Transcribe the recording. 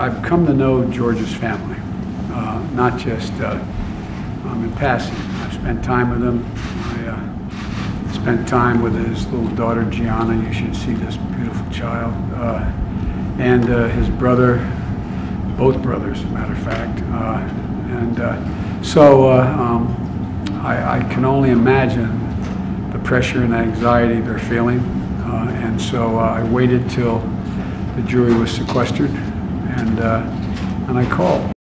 I've come to know George's family, uh, not just uh, um, in passing. I've spent time with him. I uh, spent time with his little daughter Gianna. You should see this beautiful child. Uh, and uh, his brother, both brothers, as a matter of fact. Uh, and so um, I, I can only imagine the pressure and anxiety they're feeling. And so I waited till the jury was sequestered, and, uh, and I called.